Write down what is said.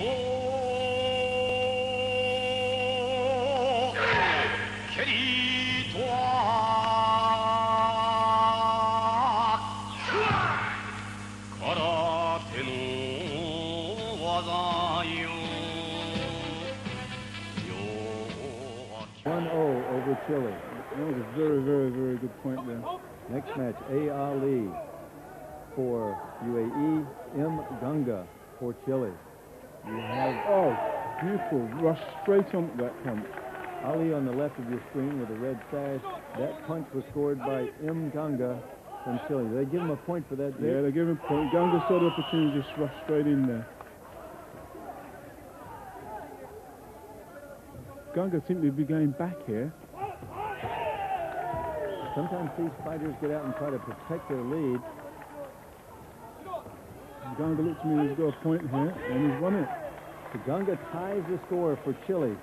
Oh over Chile. That was a very, very, very good point there. Next match, A. Ali for UAE, M. Ganga for Chile. Oh, beautiful. Rush straight on that punch. Ali on the left of your screen with a red sash. That punch was scored by M. Ganga from Chile. They give him a point for that, Vic? Yeah, they give him a point. Ganga saw the opportunity to just rush straight in there. Ganga seemed to be going back here. Sometimes these fighters get out and try to protect their lead. Ganga looks to me he's got a point here, and he's won it. Ganga ties the score for Chile.